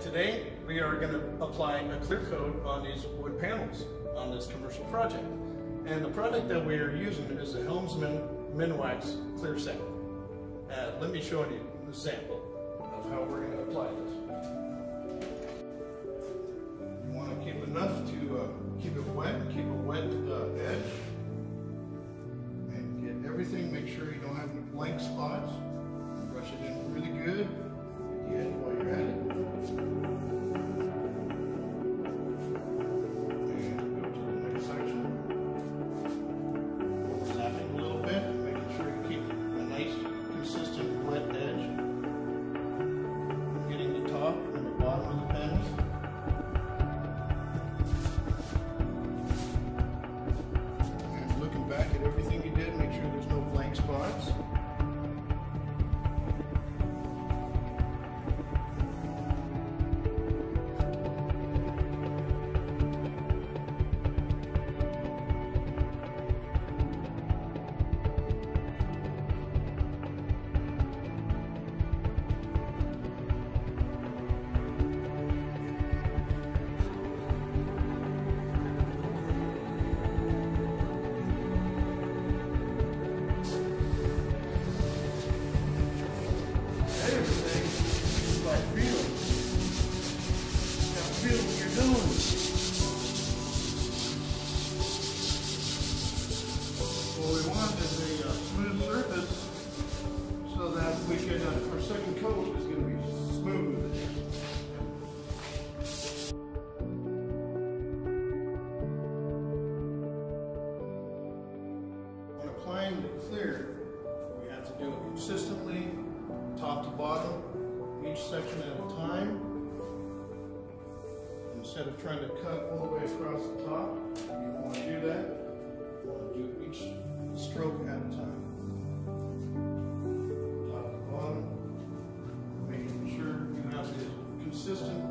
today we are going to apply a clear coat on these wood panels on this commercial project. And the product that we are using is the Helmsman Minwax Clear Satin. Uh, let me show you the sample of how we're going to apply this. You want to keep enough to uh, keep it wet, keep a wet uh, edge, and get everything, make sure you don't have any blank spots. Brush it in really good Want is a uh, smooth surface so that we can, uh, our second coat is gonna be smooth. When applying the clear, we have to do it consistently, top to bottom, each section at a time. Instead of trying to cut all the way across the top, you want to do that. To do each stroke at a time. Top to bottom, making sure you have this consistent